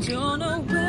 don't know